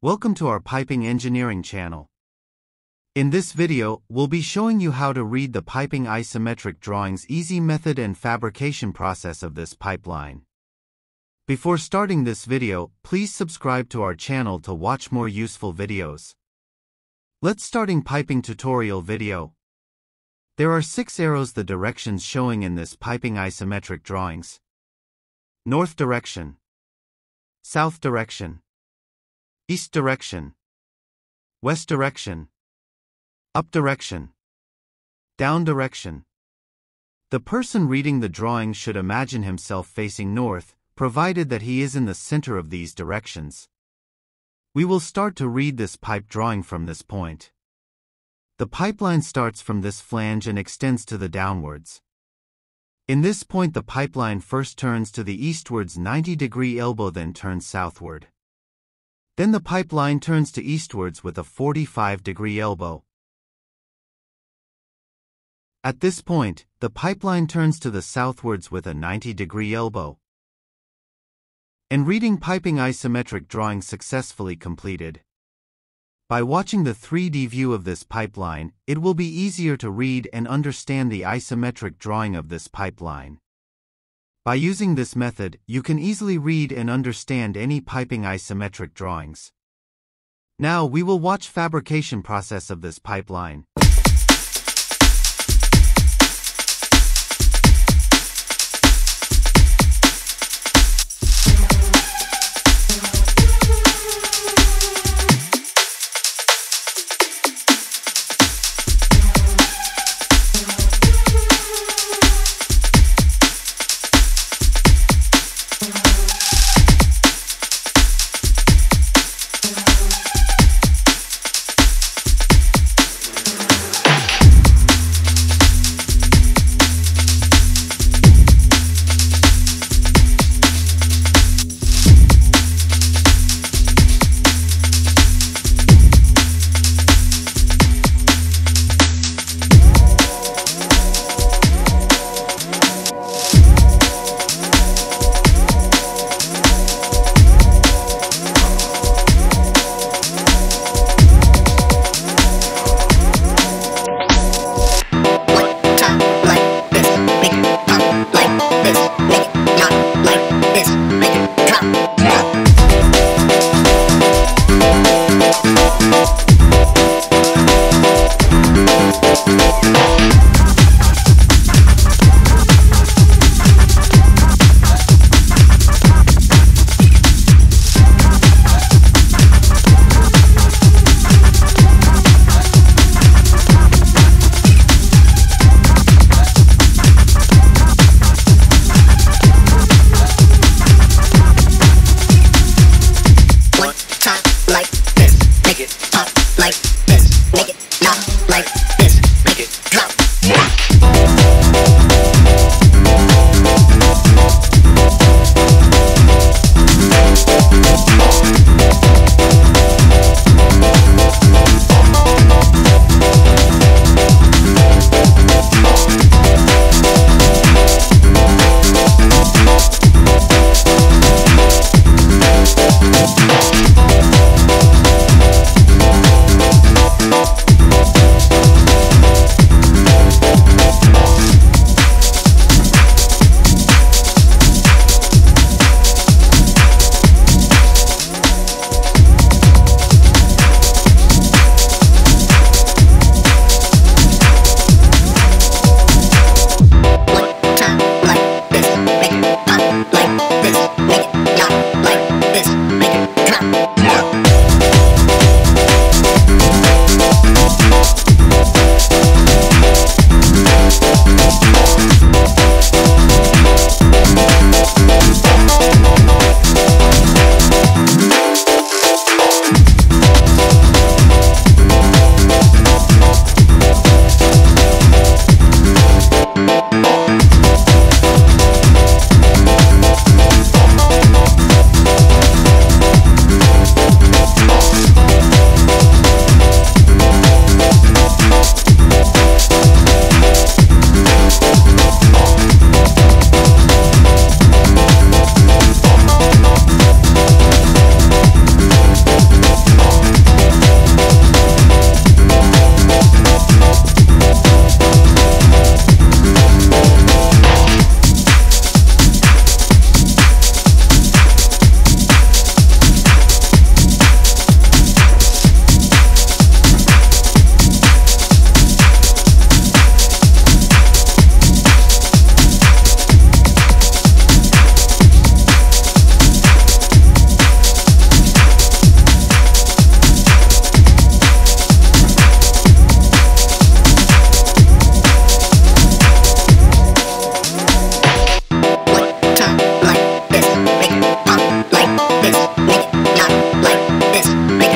Welcome to our piping engineering channel. In this video, we'll be showing you how to read the piping isometric drawings easy method and fabrication process of this pipeline. Before starting this video, please subscribe to our channel to watch more useful videos. Let's starting piping tutorial video. There are six arrows the directions showing in this piping isometric drawings. North direction. South direction. East direction. West direction. Up direction. Down direction. The person reading the drawing should imagine himself facing north, provided that he is in the center of these directions. We will start to read this pipe drawing from this point. The pipeline starts from this flange and extends to the downwards. In this point the pipeline first turns to the eastwards 90 degree elbow then turns southward. Then the pipeline turns to eastwards with a 45 degree elbow. At this point, the pipeline turns to the southwards with a 90 degree elbow. And reading piping isometric drawing successfully completed. By watching the 3D view of this pipeline, it will be easier to read and understand the isometric drawing of this pipeline. By using this method, you can easily read and understand any piping isometric drawings. Now we will watch fabrication process of this pipeline.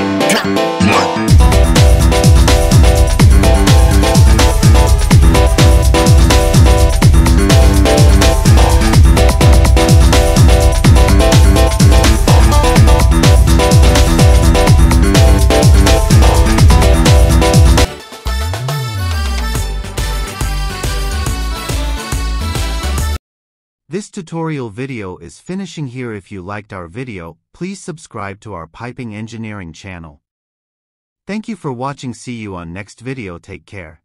Come on. This tutorial video is finishing here if you liked our video, please subscribe to our piping engineering channel. Thank you for watching see you on next video take care.